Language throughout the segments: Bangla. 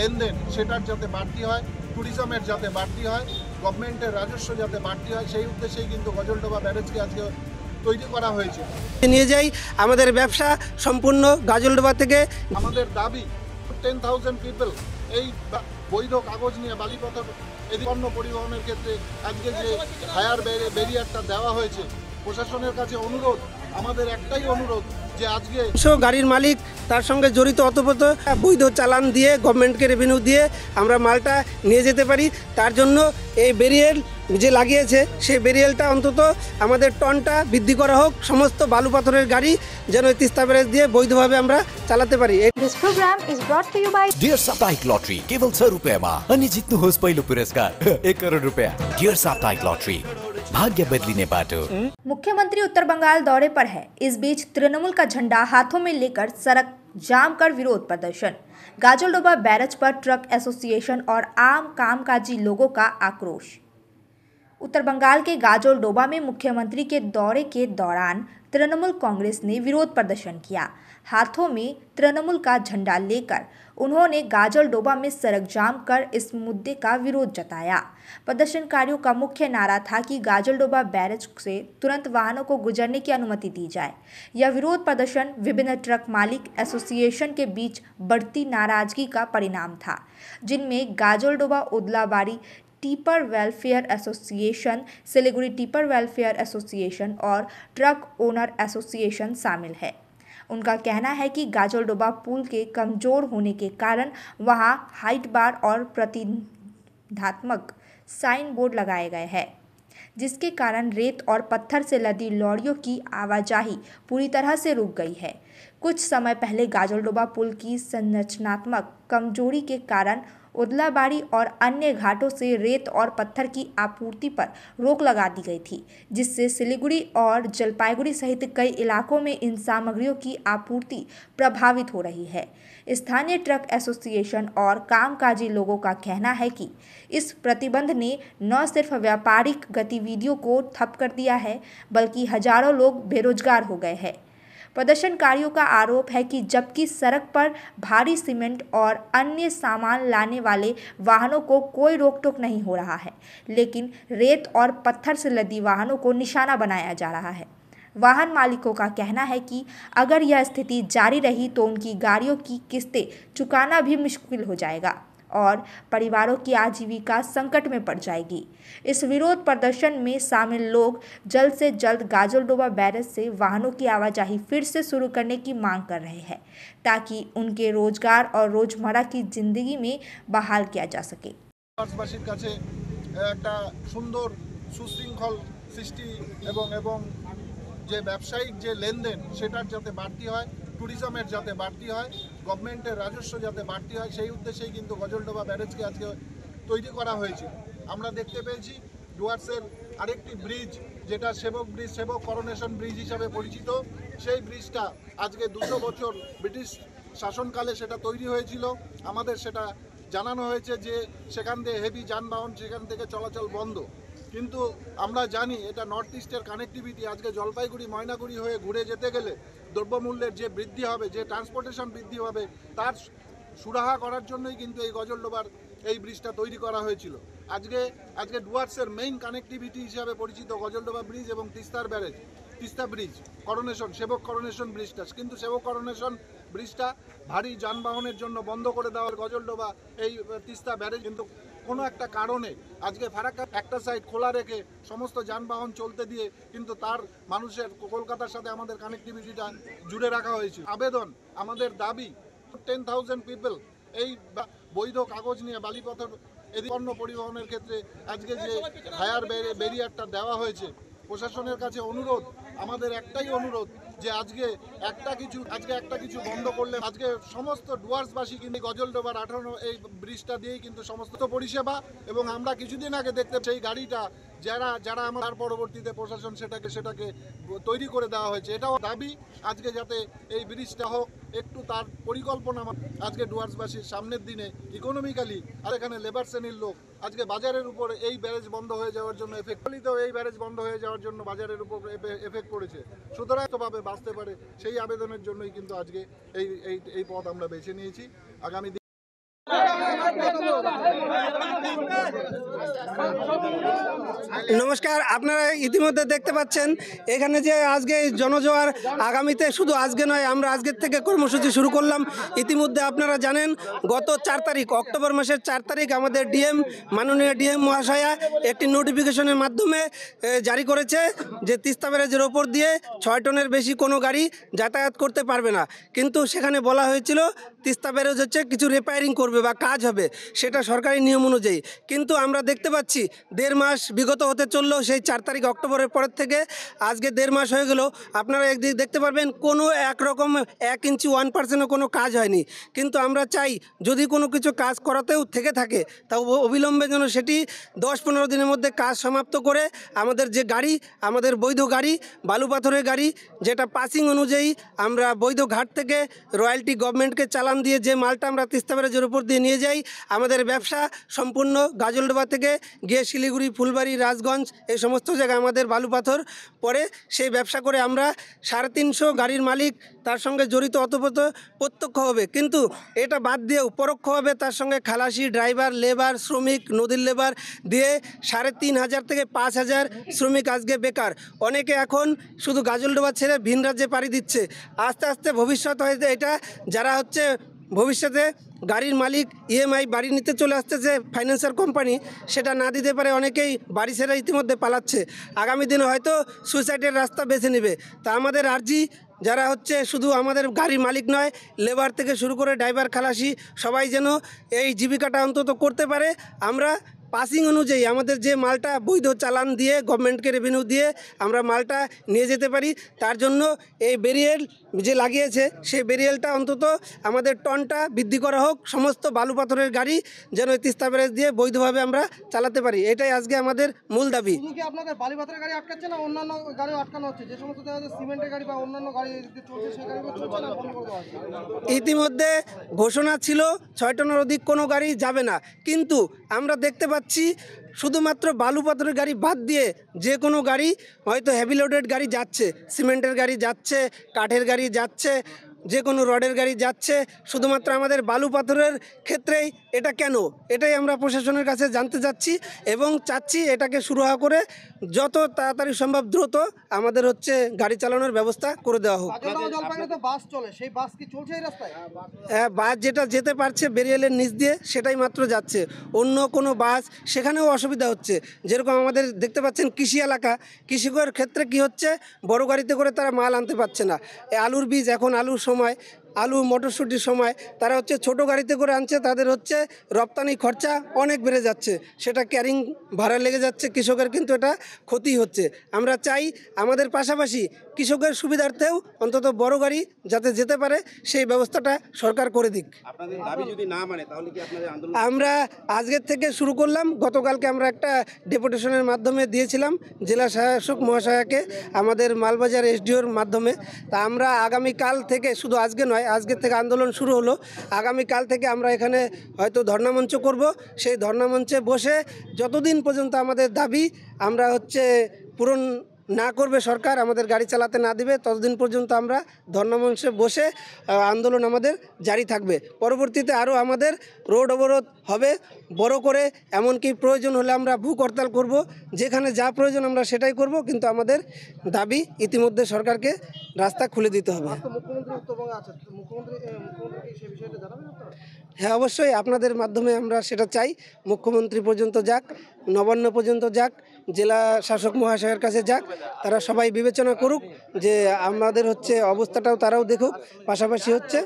লেনদেন সেটার যাতে বাড়তি হয় ট্যুরিজমের যাতে বাড়তি হয় গভর্নমেন্টের রাজস্ব যাতে বাড়তি হয় সেই উদ্দেশ্যেই কিন্তু গজলডোবা ব্যারেজকে আজকে তৈরি করা হয়েছে। নিয়ে যাই আমাদের ব্যবসা সম্পূর্ণ গাজলডোবা থেকে। আমাদের দাবি টেন থাউজেন্ড পিপল এই বৈধ কাগজ নিয়ে বালিপথর এদিক পণ্য পরিবহনের ক্ষেত্রে আজকে যে হায়ার ব্যারিয়ারটা দেওয়া হয়েছে প্রশাসনের কাছে অনুরোধ আমাদের একটাই অনুরোধ যে আজকে সো গাড়ির মালিক তার সঙ্গে জড়িত অতপ্রত বৈধ চালান দিয়ে গভর্নমেন্টকে রেভিনিউ দিয়ে আমরা মালটা নিয়ে যেতে পারি তার জন্য এই বেরিয়েল যে লাগিয়েছে সেই বেরিয়েলটা অন্তত আমাদের টনটা বৃদ্ধি করা হোক সমস্ত বালু পাথরের গাড়ি যেন এই তিস্তা ব্যারেজ দিয়ে বৈধভাবে আমরা চালাতে পারি এই This program is brought to you by dear साप्ताहिक लॉटरी केवल छ रुपियाँमा अनि जित्नुहोस् पहिलो पुरस्कार एक करोड रुपियाँ डियर साप्ताहिक लॉटरी भाग्य बदलिने बाटो। मुख्यमंत्री उत्तर बंगाल दौरे पर है। इस बीच तृणमूल का झंडा हाथों में लेकर सड़क जाम कर विरोध प्रदर्शन। गाजलडोबा बैरज पर ट्रक एसोसिएशन और आम कामकाजी लोगों का आक्रोश। उत्तर बंगाल के गाजोल डोबा में मुख्यमंत्री के दौरे के दौरान तृणमूल कांग्रेस ने विरोध प्रदर्शन किया। हाथों में तृणमूल का झंडा लेकर उन्होंने गाजल डोबा में सड़क जाम कर इस मुद्दे का विरोध जताया। प्रदर्शनकारियों का मुख्य नारा था कि गाजल डोबा बैरज से तुरंत वाहनों को गुजरने की अनुमति दी जाए। यह विरोध प्रदर्शन विभिन्न ट्रक मालिक एसोसिएशन के बीच बढ़ती नाराज़गी का परिणाम था, जिनमें Gajoldoba Udlabari tipper welfare association, Siliguri tipper welfare association और ट्रक ओनर एसोसिएशन शामिल है। उनका कहना है कि गाजलडोबा पुल के कमज़ोर होने के कारण वहाँ हाइट बार और प्रतिधात्मक साइन बोर्ड लगाए गए हैं, जिसके कारण रेत और पत्थर से लदी लॉरियों की आवाजाही पूरी तरह से रुक गई है। कुछ समय पहले गाजलडोबा पुल की संरचनात्मक कमज़ोरी के कारण उदलाबाड़ी और अन्य घाटों से रेत और पत्थर की आपूर्ति पर रोक लगा दी गई थी, जिससे सिलीगुड़ी और जलपाईगुड़ी सहित कई इलाकों में इन सामग्रियों की आपूर्ति प्रभावित हो रही है। स्थानीय ट्रक एसोसिएशन और कामकाजी लोगों का कहना है कि इस प्रतिबंध ने न सिर्फ़ व्यापारिक गतिविधियों को ठप कर दिया है, बल्कि हज़ारों लोग बेरोजगार हो गए हैं। प्रदर्शनकारियों का आरोप है कि जबकि सड़क पर भारी सीमेंट और अन्य सामान लाने वाले वाहनों को कोई रोक टोक नहीं हो रहा है, लेकिन रेत और पत्थर से लदी वाहनों को निशाना बनाया जा रहा है। वाहन मालिकों का कहना है कि अगर यह स्थिति जारी रही तो उनकी गाड़ियों की किस्तें चुकाना भी मुश्किल हो जाएगा। और परिवारों की आजीविका संकट में पड़ जाएगी इस विरोध प्रदर्शन में शामिल लोग जल्द से जल्द गाजलडोबा बैरज से वाहनों की आवाजाही फिर से शुरू करने की मांग कर रहे हैं ताकि उनके रोजगार और रोजमर्रा की जिंदगी में बहाल किया जा सके ভারতবাসীর কাছে একটা সুন্দর সুশৃঙ্খল সৃষ্টি এবং এবং যে ব্যবসায়িক যে লেনদেন সেটার যাতে বাড়তি হয় ট্যুরিজমের যাতে বাড়তি হয় গভর্নমেন্টের রাজস্ব যাতে বাড়তি হয়, সেই উদ্দেশ্যেই কিন্তু গজলডোবা ব্যারেজকে আজকে তৈরি করা হয়েছে আমরা দেখতে পেয়েছি ডুয়ার্সের আরেকটি ব্রিজ, যেটা সেবক ব্রিজ, সেবক করোনেশন ব্রিজ হিসাবে পরিচিত। সেই ব্রিজটা আজকে দুশো বছর ব্রিটিশ শাসনকালে সেটা তৈরি হয়েছিল। আমাদের সেটা জানানো হয়েছে যে সেখান দিয়ে হেভি যানবাহন সেখান থেকে চলাচল বন্ধ। কিন্তু আমরা জানি এটা নর্থ ইস্টের কানেক্টিভিটি আজকে জলপাইগুড়ি, ময়নাগুড়ি হয়ে ঘুরে যেতে গেলে দ্রব্যমূল্যের যে বৃদ্ধি হবে, যে ট্রান্সপোর্টেশন বৃদ্ধি হবে, তার সুরাহা করার জন্যই কিন্তু এই গজলডোবার এই ব্রিজটা তৈরি করা হয়েছিল। আজকে আজকে ডুয়ার্সের মেইন কানেক্টিভিটি হিসাবে পরিচিত গজলডোবা ব্রিজ এবং তিস্তার barrage, Teesta bridge coronation Sevoke coronation ব্রিজটা। কিন্তু সেবক করোনেশন ব্রিজটা ভারী যানবাহনের জন্য বন্ধ করে দেওয়ার গজলডোবা এই তিস্তা ব্যারেজ কিন্তু কোনো একটা কারণে আজকে ফারাক্কা একটা সাইড খোলা রেখে সমস্ত যানবাহন চলতে দিয়ে কিন্তু তার মানুষের কলকাতার সাথে আমাদের কানেক্টিভিটিটা জুড়ে রাখা হয়েছে। আবেদন, আমাদের দাবি টেন থাউজেন্ড পিপল এই বৈধ কাগজ নিয়ে বালিপথর এদিক পণ্য পরিবহনের ক্ষেত্রে আজকে যে হায়ার ব্যারিয়ারটা দেওয়া হয়েছে, প্রশাসনের কাছে অনুরোধ, আমাদের একটাই অনুরোধ যে আজকে একটা কিছু, আজকে একটা কিছু বন্ধ করলে আজকে সমস্ত ডুয়ার্সবাসী কিন্তু গজলডোবার আঠারো, এই ব্রিজটা দিয়েই কিন্তু সমস্ত পরিষেবা এবং আমরা কিছুদিন আগে দেখতে সেই গাড়িটা যারা যারা আমার পরবর্তীতে প্রশাসন সেটাকে সেটাকে তৈরি করে দেওয়া হয়েছে, এটাও দাবি। আজকে যাতে এই ব্রিজটা হোক, একটু তার পরিকল্পনা আজকে ডুয়ার্সবাসীর সামনের দিনে ইকোনমিক্যালি আর এখানে লেবার শ্রেণির লোক, আজকে বাজারের উপর এই ব্যারেজ বন্ধ হয়ে যাওয়ার জন্য এফেক্ট ফলিতেও এই ব্যারেজ বন্ধ হয়ে যাওয়ার জন্য বাজারের উপর এফেক্ট পড়েছে। সুতরাং বাঁচতে পারে, সেই আবেদনের জন্যই কিন্তু আজকে এই এই পথ আমরা বেছে নিয়েছি। আগামী নমস্কার, আপনারা ইতিমধ্যে দেখতে পাচ্ছেন, এখানে যে আজকে জনজোয়ার আগামীতে শুধু আজকে নয়, আমরা আজকের থেকে কর্মসূচি শুরু করলাম। ইতিমধ্যে আপনারা জানেন, গত চার তারিখ, অক্টোবর মাসের চার তারিখ আমাদের ডিএম, মাননীয় ডিএম মহাশয়া একটি নোটিফিকেশনের মাধ্যমে জারি করেছে যে তিস্তা ব্যারেজের ওপর দিয়ে ছয় টনের বেশি কোনো গাড়ি যাতায়াত করতে পারবে না। কিন্তু সেখানে বলা হয়েছিল, তিস্তা ব্যারেজ হচ্ছে কিছু রিপেয়ারিং করবে বা কাজ হবে। সেটা সরকারি নিয়ম অনুযায়ী। কিন্তু আমরা দেখতে পাচ্ছি দেড় মাস বিগত হতে চলল সেই চার তারিখ অক্টোবরের পরের থেকে আজকে দেড় মাস হয়ে গেল। আপনারা একদিক দেখতে পারবেন কোনো একরকম এক ইঞ্চি ওয়ান পার্সেন্টও কোনো কাজ হয়নি। কিন্তু আমরা চাই যদি কোনো কিছু কাজ করাতেও থেকে থাকে, তা অবিলম্বে যেন সেটি দশ পনেরো দিনের মধ্যে কাজ সমাপ্ত করে আমাদের যে গাড়ি, আমাদের বৈধ গাড়ি, বালু পাথরের গাড়ি, যেটা পাসিং অনুযায়ী আমরা বৈধ ঘাট থেকে রয়্যালটি গভর্নমেন্টকে চালান দিয়ে যে মালটা আমরা তিস্তা ব্যারেজের উপর দিয়ে নিয়ে যাই, আমাদের ব্যবসা সম্পূর্ণ গাজলডোবা থেকে গিয়ে শিলিগুড়ি, ফুলবাড়ি, রাজগঞ্জ এই সমস্ত জায়গায় আমাদের বালু পাথর পরে সেই ব্যবসা করে আমরা সাড়ে তিনশো গাড়ির মালিক, তার সঙ্গে জড়িত অতপ্রত প্রত্যক্ষ হবে। কিন্তু এটা বাদ দিয়েও পরোক্ষভাবে তার সঙ্গে খালাসি, ড্রাইভার, লেবার, শ্রমিক, নদীর লেবার দিয়ে সাড়ে তিন হাজার থেকে পাঁচ হাজার শ্রমিক আজকে বেকার। অনেকে এখন শুধু গাজলডোবা ছেড়ে ভিন রাজ্যে পাড়ি দিচ্ছে। আস্তে আস্তে ভবিষ্যৎ হয়তো এটা, যারা হচ্ছে ভবিষ্যতে গাড়ির মালিক ইএমআই বাড়ি নিতে চলে আসতেছে ফাইন্যান্সার কোম্পানি সেটা না দিতে পারে অনেকেই বাড়ি ছেড়ে ইতিমধ্যে পালাচ্ছে। আগামী দিনে হয়তো সুইসাইডের রাস্তা বেছে নেবে। তা আমাদের আর্জি, যারা হচ্ছে শুধু আমাদের গাড়ির মালিক নয় লেবার থেকে শুরু করে ড্রাইভার খালাসি, সবাই যেন এই জীবিকাটা অন্তত করতে পারে। আমরা পাসিং অনুযায়ী আমাদের যে মালটা বৈধ চালান দিয়ে গভর্নমেন্টকে রেভিনিউ দিয়ে আমরা মালটা নিয়ে যেতে পারি তার জন্য এই বেরিয়েল যে লাগিয়েছে সেই বেরিয়েলটা অন্তত আমাদের টনটা বৃদ্ধি করা হোক সমস্ত বালু পাথরের গাড়ি যেন এই তিস্তা ব্যারেজ দিয়ে বৈধভাবে আমরা চালাতে পারি। এটাই আজকে আমাদের মূল দাবি। আপনাদের বালি পাথরের গাড়ি আটকাচ্ছে না অন্যান্য গাড়িও আটকানো হচ্ছে? যে সমস্ত সিমেন্টের গাড়ি বা অন্যান্য গাড়ি চলছে সেই গাড়িগুলো চলছে না বন্ধ করে দেওয়া হচ্ছে? ইতিমধ্যে ঘোষণা ছিল ছয় টনের অধিক কোনো গাড়ি যাবে না। কিন্তু আমরা দেখতে পাচ্ছি শুধুমাত্র বালু পাথরের গাড়ি বাদ দিয়ে যে কোনো গাড়ি, হয়তো হেভি লোডেড গাড়ি যাচ্ছে সিমেন্টের গাড়ি যাচ্ছে, কাঠের গাড়ি যাচ্ছে যে কোনো রডের গাড়ি যাচ্ছে শুধুমাত্র আমাদের বালু পাথরের ক্ষেত্রেই এটা কেন? এটাই আমরা প্রশাসনের কাছে জানতে চাচ্ছি এবং চাচ্ছি এটাকে সুরাহা করে যত তাড়াতাড়ি সম্ভব দ্রুত আমাদের হচ্ছে গাড়ি চালানোর ব্যবস্থা করে দেওয়া হোক। হ্যাঁ, বাস যেটা যেতে পারছে বেরিয়ালের নিচ দিয়ে সেটাই মাত্র যাচ্ছে। অন্য কোনো বাস সেখানেও অসুবিধা হচ্ছে। যেরকম আমাদের দেখতে পাচ্ছেন কৃষি এলাকা কৃষকের ক্ষেত্রে কি হচ্ছে বড় গাড়িতে করে তারা মাল আনতে পারছে না। আলুর বীজ এখন আলুর সময়, আলু, মটরশুটির সময়, তারা হচ্ছে ছোট গাড়িতে করে আনছে, তাদের হচ্ছে রপ্তানি খরচা অনেক বেড়ে যাচ্ছে। সেটা ক্যারিং ভাড়া লেগে যাচ্ছে, কৃষকের কিন্তু এটা ক্ষতি হচ্ছে। আমরা চাই আমাদের পাশাপাশি কৃষকের সুবিধার্থেও অন্তত বড় গাড়ি যাতে যেতে পারে সেই ব্যবস্থাটা সরকার করে দিক। মানে আমরা আজকের থেকে শুরু করলাম। গতকালকে আমরা একটা ডেপুটেশনের মাধ্যমে দিয়েছিলাম জেলা শাসক মহাশয়াকে আমাদের মালবাজার এসডিওর মাধ্যমে। তা আমরা আগামীকাল থেকে শুধু আজকে নয় আজকের থেকে আন্দোলন শুরু হলো। আগামীকাল থেকে আমরা এখানে হয়তো ধর্নামঞ্চ করব। সেই ধর্নামঞ্চে বসে যতদিন পর্যন্ত আমাদের দাবি আমরা হচ্ছে পূরণ না করবে সরকার, আমাদের গাড়ি চালাতে না দিবে, ততদিন পর্যন্ত আমরা ধর্নামঞ্চে বসে আন্দোলন আমাদের জারি থাকবে। পরবর্তীতে আরও আমাদের রোড অবরোধ হবে, বড় করে, এমনকি প্রয়োজন হলে আমরা ভূ হরতাল করব, যেখানে যা প্রয়োজন আমরা সেটাই করব, কিন্তু আমাদের দাবি ইতিমধ্যে সরকারকে রাস্তা খুলে দিতে হবে। হ্যাঁ অবশ্যই আপনাদের মাধ্যমে আমরা সেটা চাই। মুখ্যমন্ত্রী পর্যন্ত যাক, নবান্ন পর্যন্ত যাক, জেলা শাসক মহাশয়ের কাছে যাক, তারা সবাই বিবেচনা করুক যে আমাদের হচ্ছে অবস্থাটাও তারাও দেখুক। পাশাপাশি হচ্ছে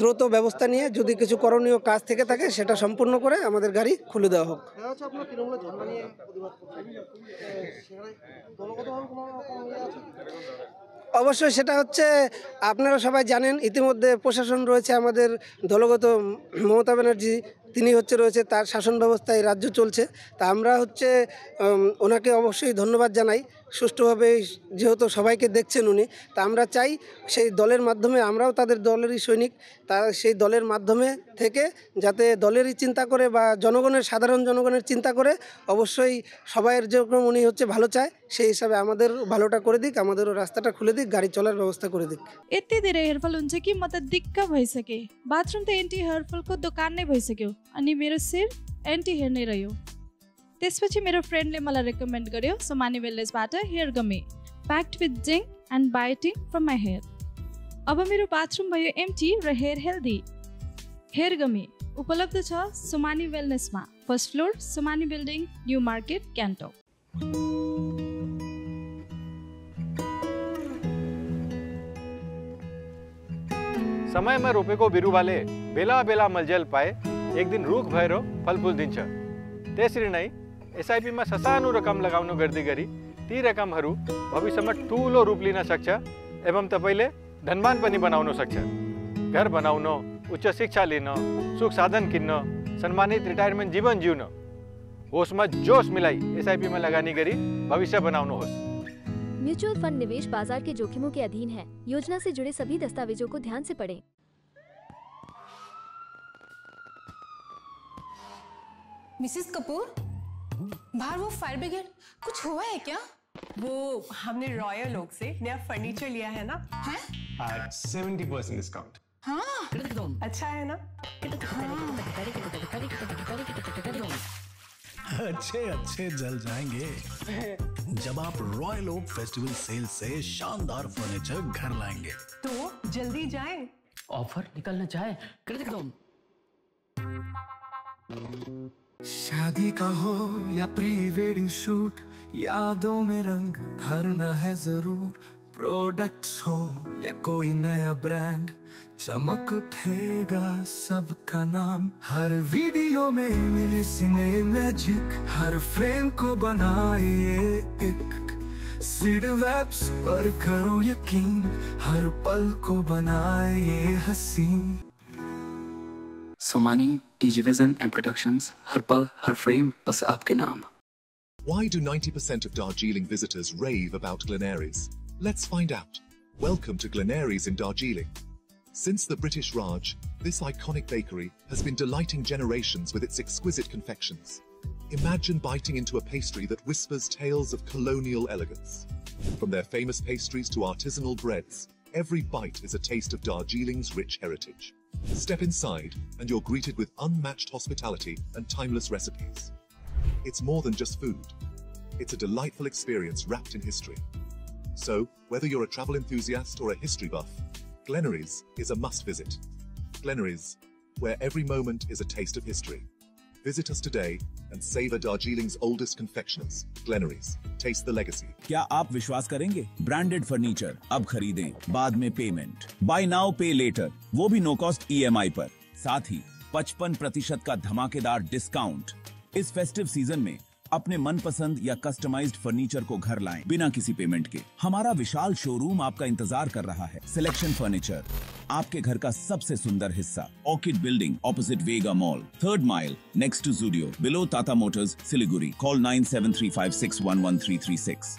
দ্রুত ব্যবস্থা নিয়ে যদি কিছু করণীয় কাজ থেকে থাকে, সেটা সম্পূর্ণ করে আমাদের গাড়ি খুলে দেওয়া হোক। অবশ্যই সেটা হচ্ছে আপনারা সবাই জানেন, ইতিমধ্যে প্রশাসন রয়েছে আমাদের দলগত মমতা ব্যানার্জি, তিনি হচ্ছে রয়েছে তার শাসন ব্যবস্থায় রাজ্য চলছে। তা আমরা হচ্ছে ওনাকে অবশ্যই ধন্যবাদ জানাই। সুষ্ঠুভাবে যেহেতু সবাইকে দেখছেন উনি তা আমরা চাই সেই দলের মাধ্যমে আমরাও তাদের দলেরই সৈনিক তা সেই দলের মাধ্যমে থেকে যাতে দলেরই চিন্তা করে বা জনগণের সাধারণ জনগণের চিন্তা করে অবশ্যই সবাইয়ের যেরকম উনি হচ্ছে ভালো চায় সেই হিসাবে আমাদের ভালোটা করে দিক আমাদেরও রাস্তাটা খুলে দিক গাড়ি চলার ব্যবস্থা করে दिक यति धेरै हेयरफल हुन्छ कि म त दिक्क भइसकेँ बाथरुम त एन्टी हेयरफलको दोकान नै भइसक्यो अनि मेरो शिर एन्टी हेयर नै रह्यो त्यसपछि मेरो फ्रेन्डले मलाई रेकमेन्ड गर्यो Somani वेलनेसबाट hair gummy packed with zinc and biotin from my hair अब मेरो बाथरुम भयो एम्टी र हेयर हेल्दी हेयर गमी उपलब्ध छ Somani वेलनेसमा first floor Somani building new market क्यान्टो समयमा रोपेको बिरुवाले बेला बेला मलजल पाए एक दिन रुख भएर फलफुल दिन्छ। त्यसरी नै एसआइपीमा ससानो रकम लगाउनु गर्दै गरी ती रकमहरू भविष्यमा ठुलो रूप लिन सक्छ एवं तपाईँले धनवान पनि बनाउन सक्छ। घर बनाउन उच्च शिक्षा लिन सुख साधन किन्न सम्मानित रिटायरमेन्ट जीवन जिउन होसमा जोस मिलाई एसआइपीमा लगानी गरी भविष्य बनाउनुहोस्। म्यूचुअल फंड निवेश बाज़ार के जोखिमों के अधीन है। योजना से जुड़े सभी दस्तावेजों को ध्यान से पढ़ें। मिसेस कपूर? बाहर वो फायर ब्रिगेड कुछ हुआ है क्या? वो हमने रॉयल ओक से नया फर्नीचर लिया है ना। हैं? सेवेंटी परसेंट डिस्काउंट हाँ। अच्छा है ना? अच्छे अच्छे जल जाएँगे। जब आप रॉयल ओक फेस्टिवल सेल से शानदार फर्नीचर घर लाएँगे। तो जल्दी जाएँ। ऑफ़र निकलना चाहे शादी का हो या प्री वेडिंग शूट, यादों में रंग भरना है ज़रूर। प्रोडक्ट्स हो या कोई नया ब्रांड चमक उठेगा सबका नाम। हर वीडियो में मिले सिने मैजिक हर फ्रेम को बनाए एक। वेब्स पर करो यकीन, हर पल को बनाए हसीन। Somani, and Productions, her frame, bas aapke naam. Why do 90% of Darjeeling visitors rave about Glenares? Let's find out. Welcome to Glenares in Darjeeling. Since the British Raj, this iconic bakery has been delighting generations with its exquisite confections. Imagine biting into a pastry that whispers tales of colonial elegance. From their famous pastries to artisanal breads, every bite is a taste of Darjeeling's rich heritage. Step inside, and you're greeted with unmatched hospitality and timeless recipes. It's more than just food. It's a delightful experience wrapped in history. So, whether you're a travel enthusiast or a history buff, Glenaries is a must visit. Glenaries, where every moment is a taste of history. Visit us today and savor Darjeeling's oldest confectioners, Glenaries. Taste the legacy. क्या आप विश्वास करेंगे? ब्रांडेड फर्नीचर अब खरीदें बाद में payment buy now pay later वो भी नो कॉस्ट ईएमआई पर. साथ ही 55 प्रतिशत का धमाकेदार डिस्काउंट इस फेस्टिव सीज़न में अपने मनपसंद या कस्टमाइज्ड फर्नीचर को घर लाएँ, बिना किसी पेमेंट के। हमारा विशाल शोरूम आपका इंतज़ार कर रहा है। सिलेक्शन फर्नीचर आपके घर का सबसे सुंदर हिस्सा। Orchid building opposite Vega mall third mile next to Zudio below Tata Motors Siliguri call nine seven three five six one one three three six